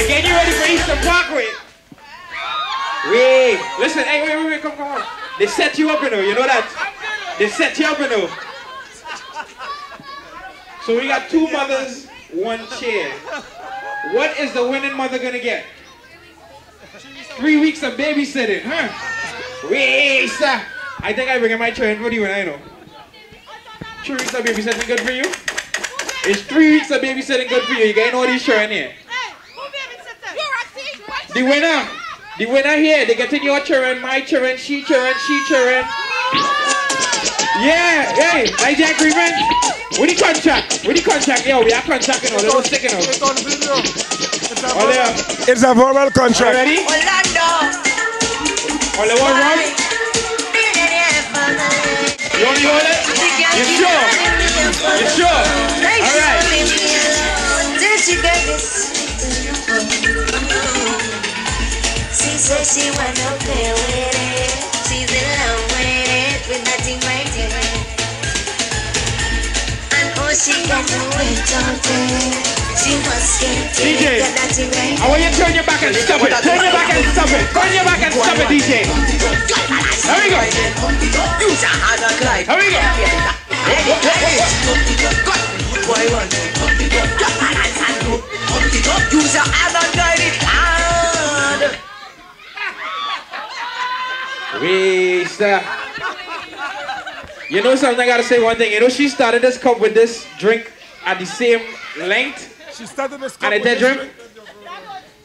I get you ready for Eastern Parkway. Wait, listen, hey, wait, wait, wait, come, come on. They set you up, you know, you know that? They set you up, you know. So we got two mothers, one chair. What is the winning mother gonna get? Three weeks of babysitting, huh? Wait, sir. I think I bring my chair in for you and I know. Three weeks of babysitting good for you? It's three weeks of babysitting good for you. You getting all these children here. The winner, the winner here, they getting your children, my children, she children, she children. Yeah, hey, I the agreement. With the contract, with the contract, yo, we are contracting all, they're sticking out. It's on video. It's a All verbal, it's a verbal You contract. ready? Orlando. All the one rum? You want to hold it? You sure? You sure? All right. She said she wanna play with it. She's in love with it, with nothing right there. And all she can do is jump in. She must get it, DJ, got nothing right I want you to turn your back and stop it. Turn your back and stop it. Turn your back and stop it, DJ. Here we go. Here we go. Use your hand and guide it Wait, sir. You know something? I gotta say one thing. You know she started this cup with this drink at the same length, She started this cup it with this drink.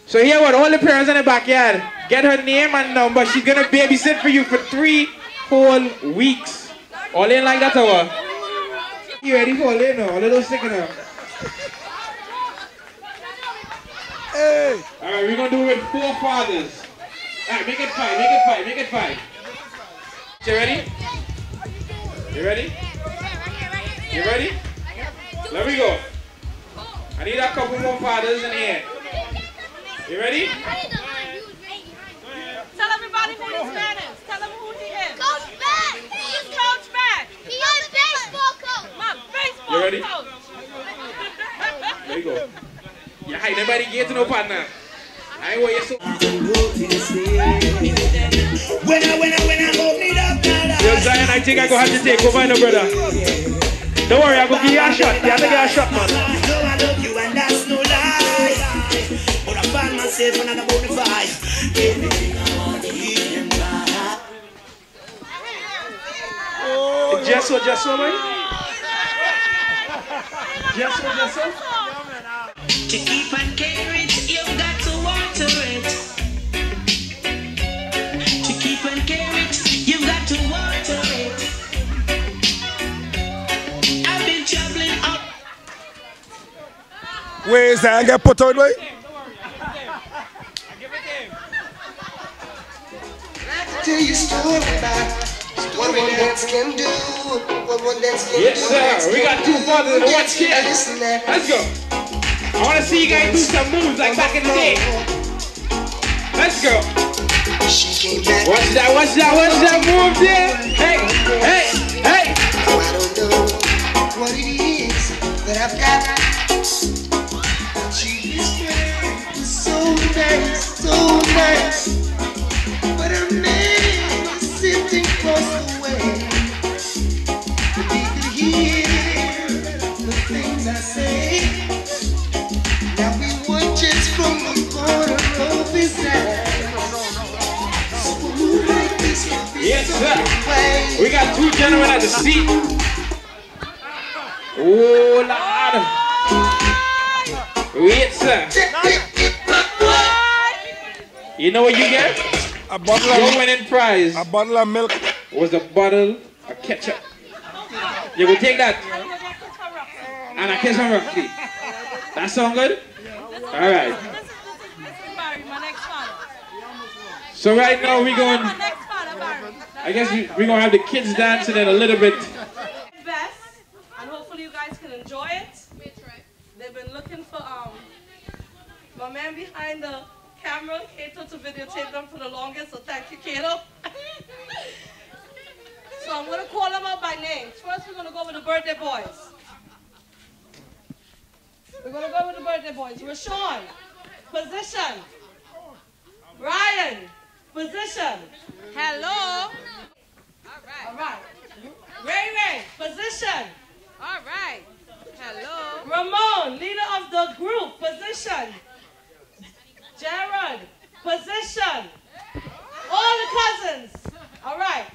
So here, what? All the parents in the backyard, get her name and number. She's gonna babysit for you for three whole weeks. All in like that, or? You ready for all in? All of those sticking up. Hey, All right, we're gonna do it with four fathers. All right, make it five, make it five, make it five. You ready? You ready? You ready? Let me go. I need a couple more fathers in here. You ready? Tell everybody who this man is. Tell them who he is. Coach Matt. Who's Coach Matt? He is baseball coach. My baseball You ready? coach. There you go. Yeah, hi, nobody get to no partner. I ain't want you so. When I, when I, when I open it up, Yo, Zion, I think I go have to take over, no brother. Don't worry, I'm gonna give you a shot. You have to get a shot, man. know I love you and that's no lie. But I find myself another bonafide. Anything I want to hear in my heart. Just so, just so, man. Just so, just so. To keep on care it, you've got to it. To keep and care it, you've got to water it. I've been traveling up. where is that? I get put out, boy? Tell you story about what one dance can do, what one dance can Yes, do. sir. We got two fathers and one kid. Let's go. I want to see you guys do some moves like back in the day. Let's go. She came back. What's that? What's that? What's that move there? Hey, hey, hey. Oh, I don't know what it is that I've got. She is so nice, so nice. But her man is sitting across the way. But he could hear the things I say. We got two gentlemen at the seat. Oh, Lord. Wait, sir. You know what you get? A bottle Your of, winning prize a bottle of milk. was a bottle of ketchup. You will take that and a kiss on Rocky. That sound good? All right. This is, this is Barry, my next father. So right now we going. I guess we're gonna have the kids dancing in a little bit. Best, and hopefully you guys can enjoy it. They've been looking for um my man behind the camera, Kato, to videotape them for the longest. So thank you, Kato. so I'm gonna call them out by name. First, we're gonna go with the birthday boys. We're gonna go with the birthday boys. Rashaun, position. Ryan. Position. Hello. All right. All right. Ray Ray, position. All right. Hello. Ramon, leader of the group, position. Jared, position. All the cousins. All right.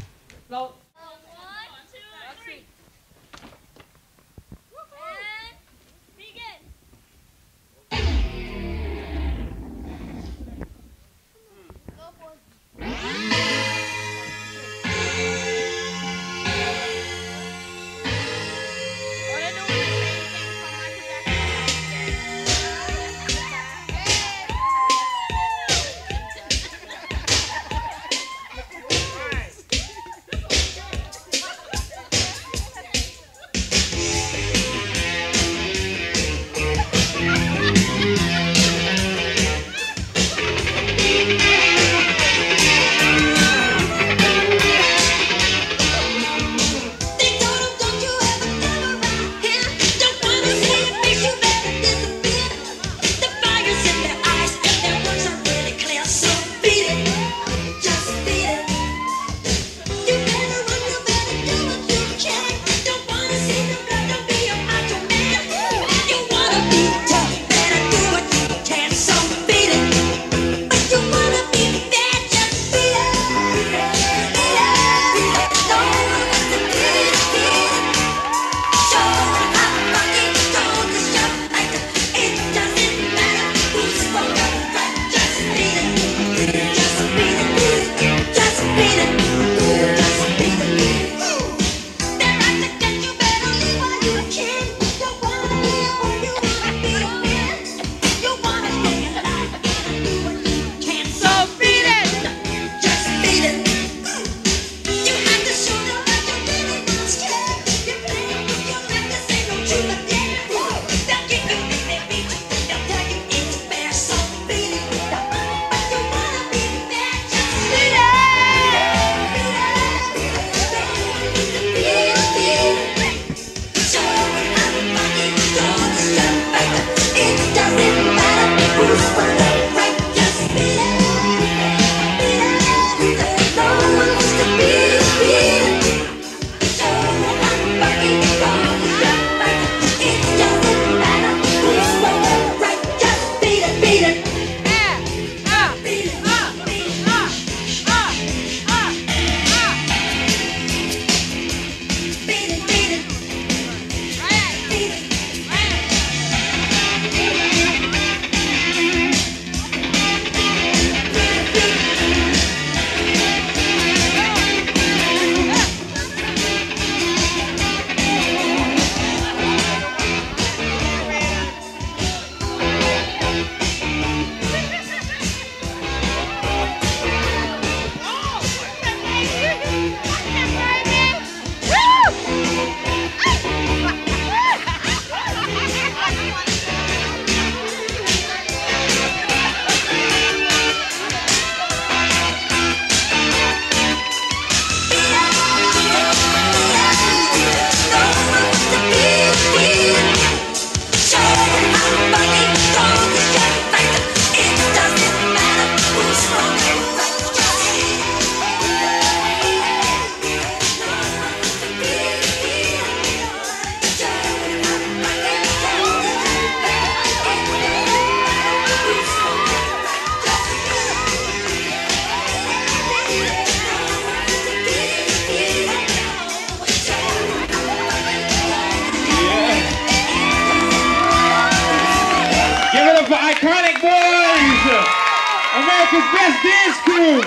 America's Best Dance Crew.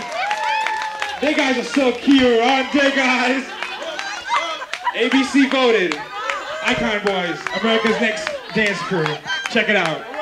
They guys are so cute, aren't they guys? ABC voted. Icon Boys, America's Next Dance Crew. Check it out.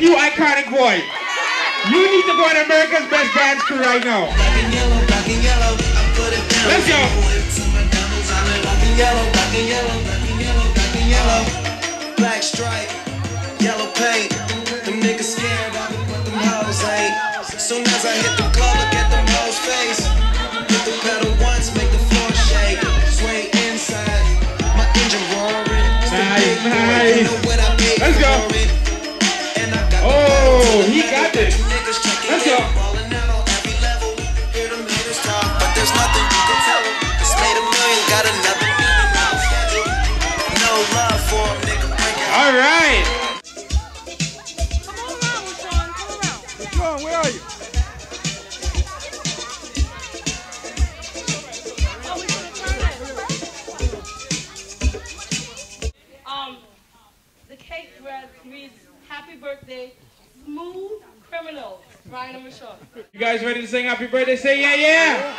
New iconic boy. You need to go on America's Best Dance Crew right now. I. Let's go. Black stripe, yellow paint. Them niggas scared but them hoes ain't. Soon as I hit the club, face. You guys ready to sing happy birthday? Say yeah, yeah.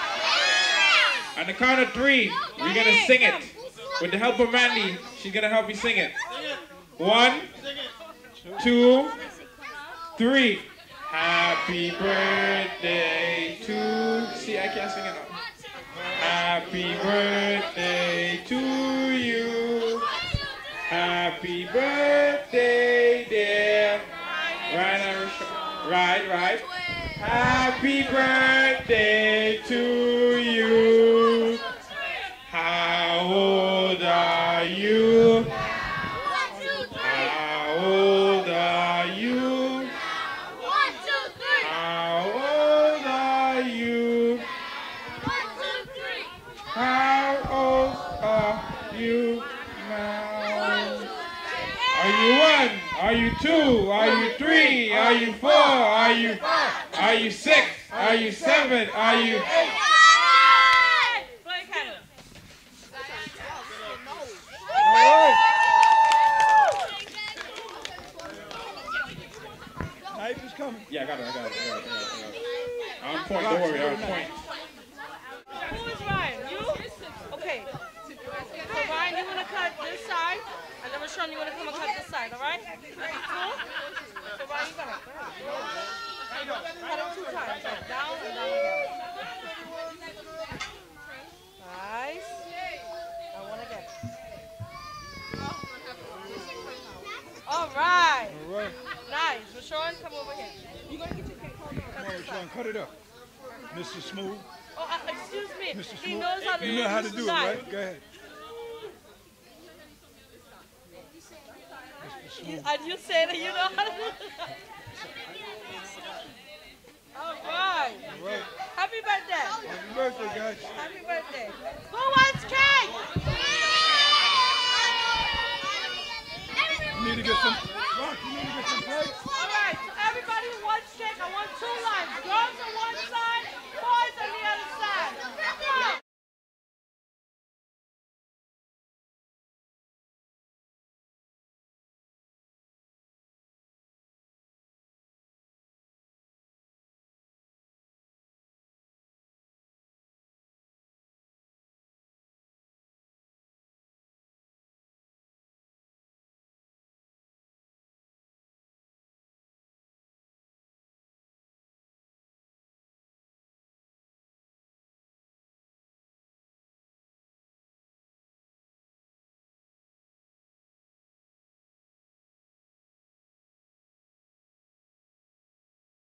On the count of three, we're gonna sing it. With the help of Mandy, she's gonna help you sing it. One, two, three. Happy birthday to. See, I can't sing it now. Happy birthday to Happy birthday to you. How old are you? How old are you? How old are you? How old are you now? Are you one? Are you two? Are you three? Are you four? Are you are you six? Are you seven? Are you eight? Play Canada. All right. Knife is coming. Yeah, I got it. I got it. I got it. I got it. I got it. I'm on point. Don't worry. I'm on point. Who is Ryan? You? Okay. So Ryan, you wanna cut this side, and then Rashaun, you wanna come and cut this side, all right? Cool? So Ryan, you got it. Cut it two times, like down and down again. Nice. I wanna get it. All right. All right. Nice. Rashaun, come over here. You gonna get your cake? Hold on. Come on, Sean, cut it up. Mr. Smooth. Oh, uh, excuse me. Mr. He Smooth. knows how to You do know how to do it, right? Go ahead. You- And you say that you know how to do it. All right. All right. Happy birthday. Happy birthday, guys. Happy birthday. Who wants cake? Some.